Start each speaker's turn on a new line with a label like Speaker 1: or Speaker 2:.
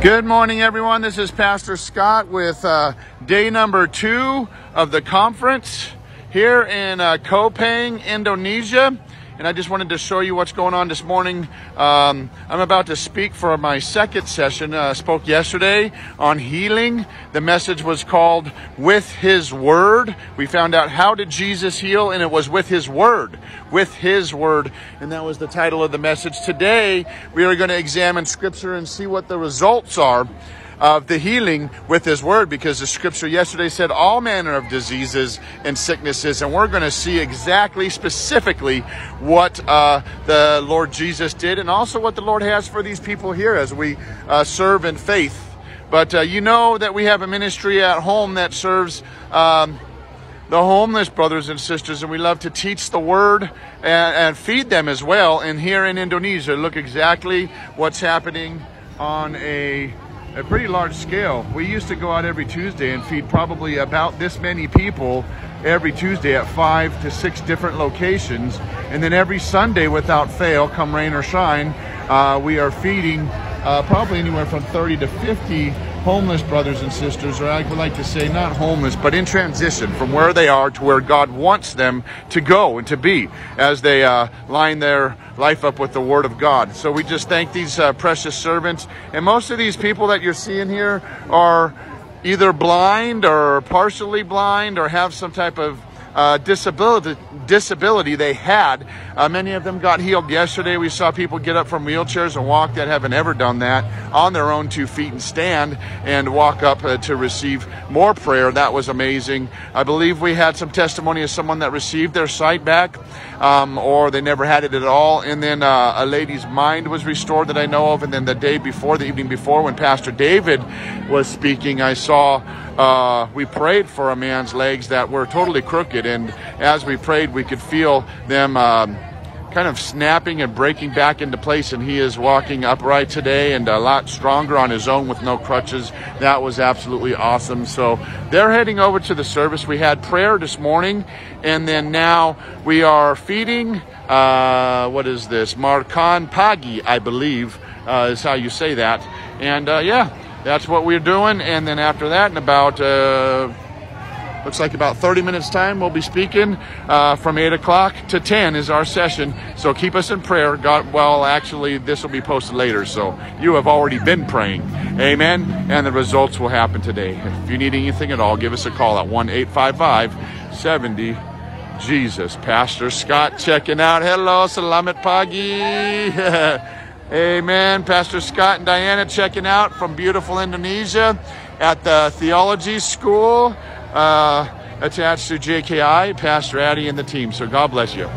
Speaker 1: Good morning, everyone. This is Pastor Scott with uh, day number two of the conference here in uh, Kopang, Indonesia. And I just wanted to show you what's going on this morning. Um, I'm about to speak for my second session. Uh, spoke yesterday on healing. The message was called "With His Word." We found out how did Jesus heal, and it was with His Word. With His Word, and that was the title of the message. Today, we are going to examine Scripture and see what the results are of the healing with his word because the scripture yesterday said all manner of diseases and sicknesses and we're going to see exactly specifically what uh, the lord jesus did and also what the lord has for these people here as we uh, serve in faith but uh, you know that we have a ministry at home that serves um, the homeless brothers and sisters, and we love to teach the word and, and, feed them as well. And here in Indonesia, look exactly what's happening on a a pretty large scale. We used to go out every Tuesday and feed probably about this many people every Tuesday at five to six different locations. And then every Sunday, without fail, come rain or shine, uh, we are feeding uh, probably anywhere from 30 to 50 homeless brothers and sisters, or I would like to say not homeless, but in transition from where they are to where God wants them to go and to be as they uh, line their life up with the Word of God. So we just thank these uh, precious servants. And most of these people that you're seeing here are either blind or partially blind or have some type of uh, disability disability they had. Uh, many of them got healed yesterday. We saw people get up from wheelchairs and walk that haven't ever done that on their own two feet and stand and walk up uh, to receive more prayer. That was amazing. I believe we had some testimony of someone that received their sight back um, or they never had it at all. And then uh, a lady's mind was restored that I know of. And then the day before, the evening before, when Pastor David was speaking, I saw uh, we prayed for a man's legs that were totally crooked. And as we prayed, we could feel them um, kind of snapping and breaking back into place. And he is walking upright today and a lot stronger on his own with no crutches. That was absolutely awesome. So they're heading over to the service. We had prayer this morning, and then now we are feeding. Uh, what is this? Makan Pagi, I believe, uh, is how you say that. And uh, yeah that's what we're doing. And then after that, in about uh, looks like about 30 minutes time, we'll be speaking uh, from 8 o'clock to 10 is our session. So keep us in prayer. God, well, actually, this will be posted later. So you have already been praying. Amen. And the results will happen today. If you need anything at all, give us a call at 1 855 70 Jesus. Pastor Scott checking out. Hello, Salamat Pagi. Amen. Pastor Scott and Diana checking out from beautiful Indonesia at the theology school uh, attached to JKI, Pastor Addie and the team. So God bless you.